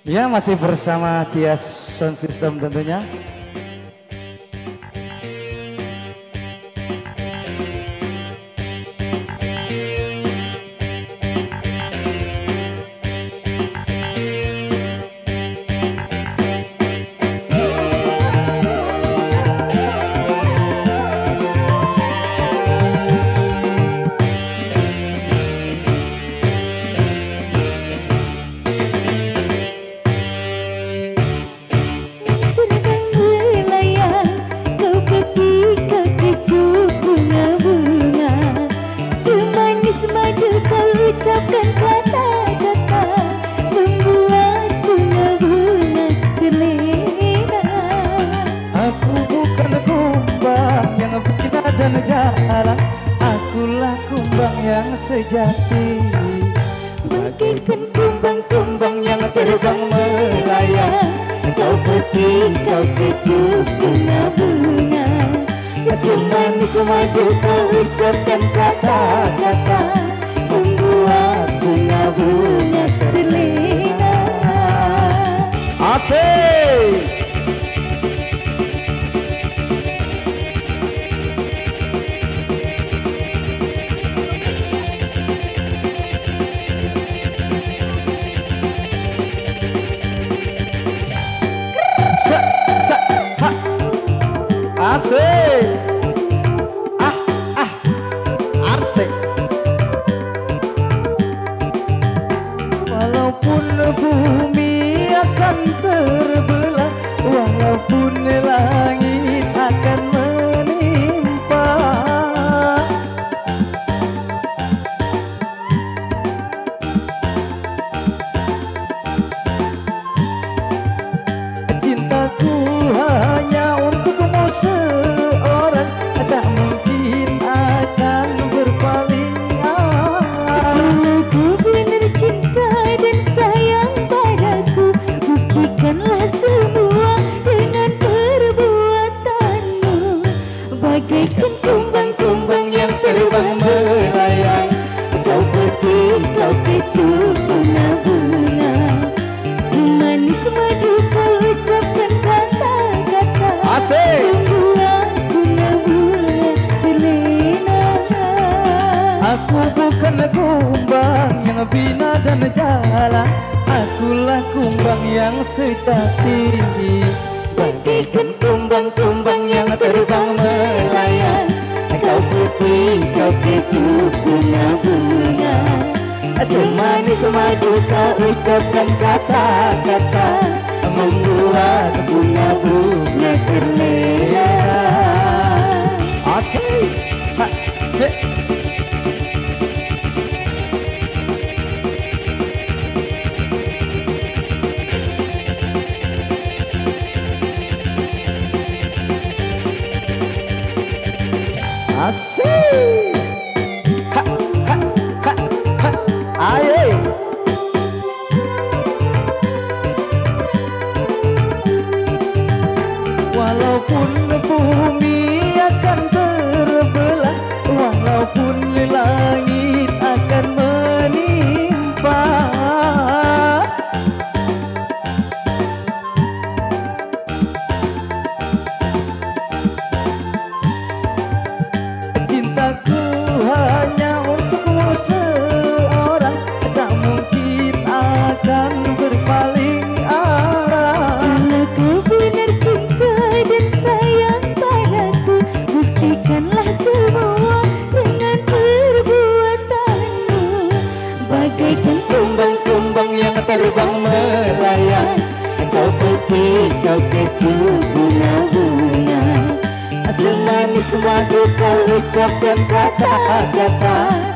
Ya masih bersama Tias Sound System tentunya. Dan jalan Akulah kumbang yang sejati. Bagaikan kumbang-kumbang yang terbang melayang Kau petik, kau kecup bunga-bunga. Semanis madu kau ucapkan kata-kata Membuat bunga-bunga terlena. Asik! Asik. Bina dan jalan Akulah kumbang yang sejati Bagaikan kumbang-kumbang yang terbang melayang Kau putih, kau kecup bunga-bunga Semanis madu kau ucapkan kata-kata Asik akan berpaling arah. Kalau kau benar cinta dan sayang padaku Buktikanlah semua dengan perbuatanmu. Bagaikan kumbang-kumbang yang terbang melayang Kau petik, kau kecup bunga-bunga. Semanis madu kau ucapkan kata-kata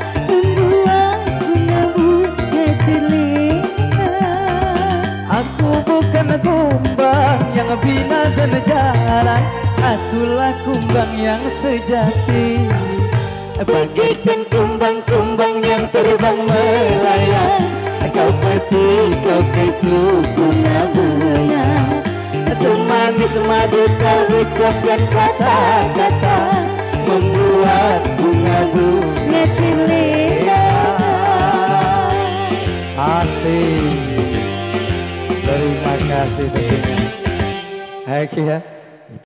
kumbang yang sejati. Bagaikan kumbang-kumbang yang terbang melayang. Kau petik, kau kecup bunga-bunga. Semanis madu kau ucapkan kata-kata. Membuat bunga-bunga terlena. Asik Terima kasih tentunya. Hai Ki ya.